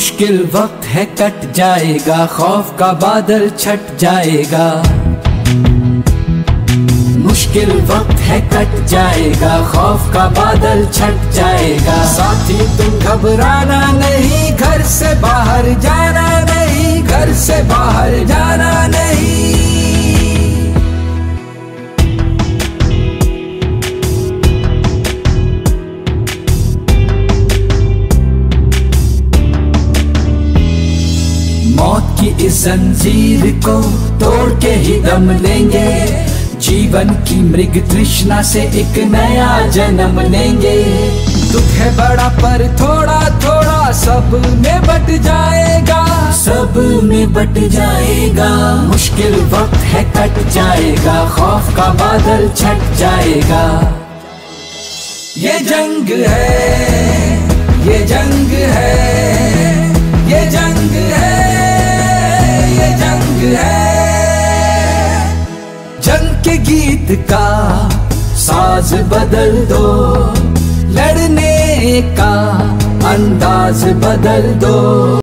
मुश्किल वक्त है, कट जाएगा। खौफ का बादल छट जाएगा। मुश्किल वक्त है, कट जाएगा। खौफ का बादल छट जाएगा। साथी, तुम घबराना नहीं। की इस जंजीर को तोड़ के ही दम लेंगे। जीवन की मृग तृष्णा से एक नया जन्म लेंगे। दुख है बड़ा, पर थोड़ा थोड़ा सब में बट जाएगा। सब में बट जाएगा। मुश्किल वक्त है, कट जाएगा। खौफ का बादल छट जाएगा। ये जंग है। के गीत का साज बदल दो लड़ने का अंदाज बदल दो।